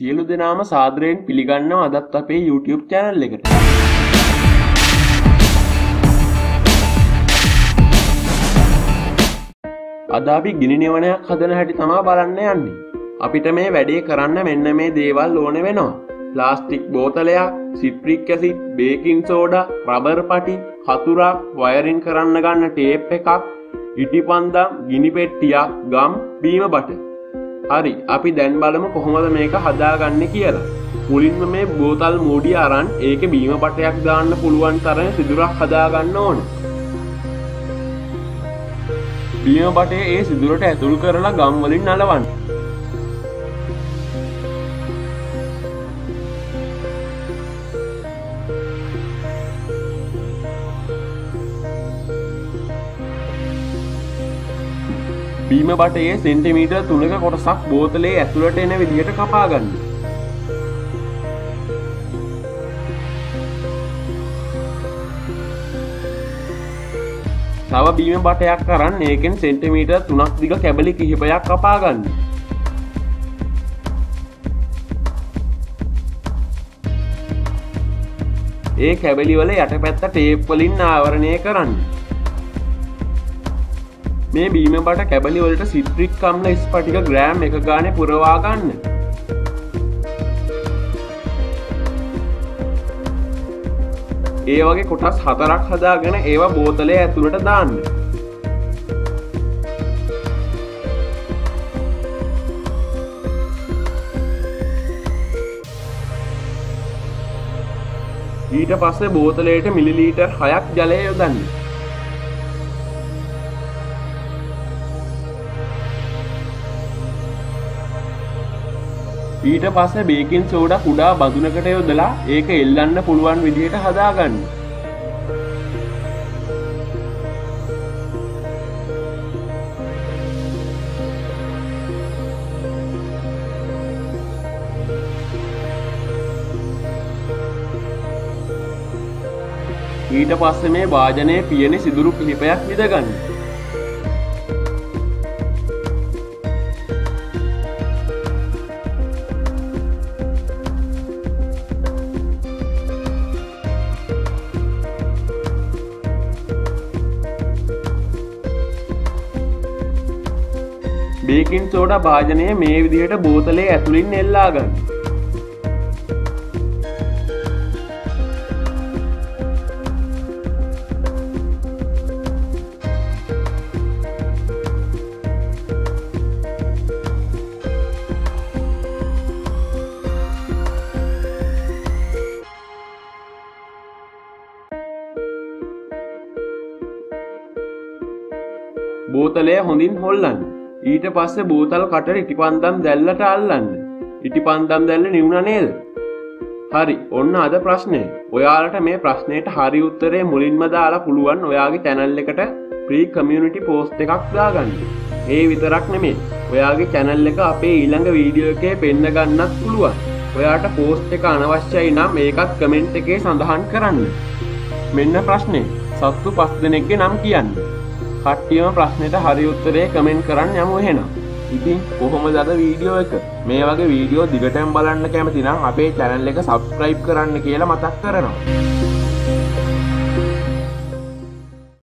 සියලු දෙනාම සාදරයෙන් පිළිගන්නව අදත් අපේ YouTube චැනල් එකට. අද අපි ගිනි නිවනයක් හදන හැටි තමා බලන්න යන්නේ. අපිට මේ වැඩේ කරන්න මෙන්න මේ දේවල් ඕන වෙනවා. Plastic බෝතලයක්, citric acid, baking soda, rubber පටි, හතුරක්, වයරින් කරන්න ගන්න ටේප් එකක්, ඉටිපන්දම්, ගිනි පෙට්ටියක්, ගම්, බීම බට. හරි අපි දැන් බලමු කොහොමද මේක හදාගන්න කියලා. මුලින්ම මේ බෝතල් මූඩිය අරන් ඒක බීම පටයක් දාන්න පුළුවන් තරන සිදුරක් හදාගන්න ඕන. බීම බටේ ඒ සිදුරට ඇතුල් කරලා ගම්වලින් නලවන්න. බීම බටයේ සෙන්ටිමීට තුනක කොටසක් බෝතලේ ඇතුළට එන විදිහට කපාගන්න. තව බීම බටයක් කරන්න ඒකෙන් සෙන්ටිමීට තුනක් දිග කැබලි කිහිපයක් කපාගන්න. ඒ කැබලිවල යට පැත්ත ටේප්වලින් ආවරණය කරන්න. මේ බීම බට කැබලි වලට සිට්‍රික් කම්ල ස්පටික ග්‍රෑම් එක ගාන පුරවාගන්න ඒ වගේ කොටස් හතරක් හදාගෙන ඒවා බෝතලය ඇතුළට දාන්න. ඊට පස්සේ බෝතලයට මිලිලීටර් හයක් ජලය යොදන්න. ඊට පස්ස බේකින් සෝඩ කුඩා බඳුනකට යොදලා ඒක එල්ලන්න පුළුවන් විදිහට හදාගන්න. ඊට පස්ස මේ වාජනය පියනෙ සිදුරු පිහිපයක් විදගන්න. බේකින් සෝඩ භාජනය මේ විදිහට බෝතලේ ඇතුළින් එල්ලාගන්න. බෝතලය හොඳින් හොල්ලන්න. ඊට පස්සේ බෝතල් කට ඉටිපන්දම් දැල්ලට අල්ලන්න. ඉටිපන්දම් දැල්ල නිවුණ නේද? හරි ඔන්න අද ප්‍රශ්නය ඔයාලට මේ ප්‍රශ්නයට හරි උත්තරේ මුලින්ම දාලා පුළුවන් ඔයාගේ චැනල් එකට ප්‍රී කමියනිටි පෝස්ට් එකක් දාගන්න. ඒ විතරක් නෙමේ ඔයාගේ චැනල් එක අපේ ඊළඟ වීඩියෝ එකේ පෙන්න ගන්නත් පුළුවන්. ඔයාට පෝස්ට් එක අනවශ්‍යයි නම් ඒකත් කමෙන්ට් එකේ සඳහන් කරන්න. මෙන්න ප්‍රශ්නය සත්තු පස් දෙනෙක්ගේ නම් කියන්න. කට්ටියම ප්‍රශ්නයට හරි උත්තරේ කමෙන්ට් කරන්න යමු එහෙනම්. ඉතින් කොහොම දද වීඩියෝ එක මේ වගේ වීඩියෝ දිගටම බලන්න කැමතිනම් අපේ චැනල් එක සබස්ක්‍රයිබ් කරන්න කියලා මතක් කරනවා.